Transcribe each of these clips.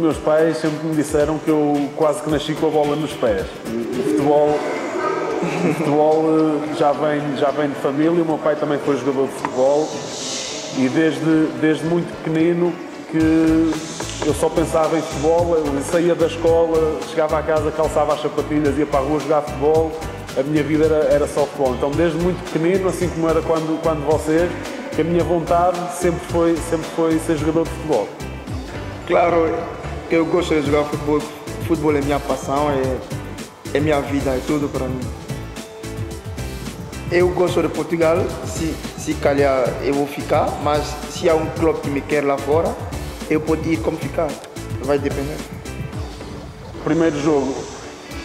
meus pais sempre me disseram que eu quase que nasci com a bola nos pés. O futebol, o futebol eh, já, vem, já vem de família, o meu pai também foi jogador de futebol e desde, desde muito pequenino que eu só pensava em futebol, eu saía da escola, chegava à casa, calçava as sapatilhas, ia para a rua jogar futebol, a minha vida era, era só futebol. Então desde muito pequenino, assim como era quando, quando vocês, a minha vontade sempre foi, sempre foi ser jogador de futebol. Claro, eu gosto de jogar futebol. Futebol é minha paixão, é, é minha vida, é tudo para mim. Eu gosto de Portugal, se, se calhar eu vou ficar, mas se há um clube que me quer lá fora, eu posso ir como ficar. Vai depender. Primeiro jogo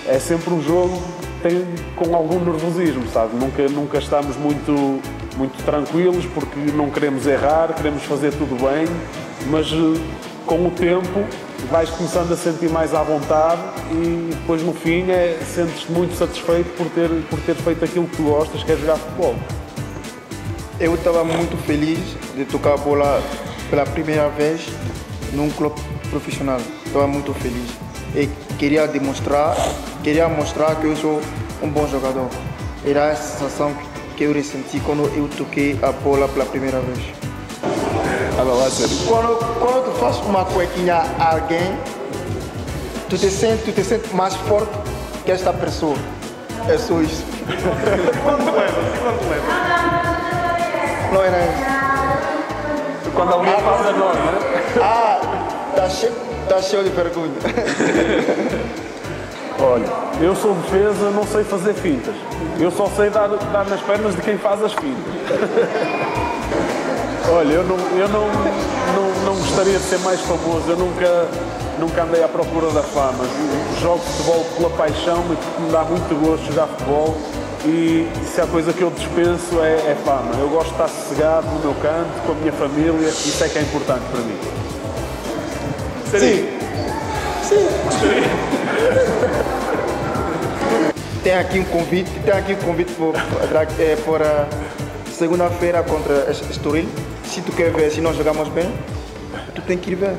é sempre um jogo tem, com algum nervosismo, sabe? Nunca, nunca estamos muito, muito tranquilos porque não queremos errar, queremos fazer tudo bem, mas eh, com o tempo vais começando a sentir mais à vontade e depois no fim é, sentes-te muito satisfeito por ter, por ter feito aquilo que tu gostas, que é jogar futebol. Eu estava muito feliz de tocar a bola pela primeira vez num clube profissional. Estava muito feliz. E queria demonstrar, queria mostrar que eu sou um bom jogador. Era a sensação que eu ressenti quando eu toquei a bola pela primeira vez. Lá, sério. Quando, quando tu faz uma cuequinha a alguém, tu te sente, tu te sente mais forte que esta pessoa. É só isso. quando levas? Quando levas? Não era isso. Quando alguém faz a nós, né? Ah, tá cheio, tá cheio de perguntas. Olha, eu sou defesa, não sei fazer fintas. Eu só sei dar, dar nas pernas de quem faz as fintas. Olha, eu, não, eu não, não, não gostaria de ser mais famoso. Eu nunca, nunca andei à procura da fama. Jogo futebol pela paixão porque me dá muito gosto jogar futebol. E se há coisa que eu dispenso é, é fama. Eu gosto de estar sossegado no meu canto, com a minha família. Isso é que é importante para mim. Sim. Sim. Tem aqui um convite, tem aqui um convite para, é, para segunda-feira contra Estoril. Se tu quer ver se nós jogamos bem, tu tem que ir ver.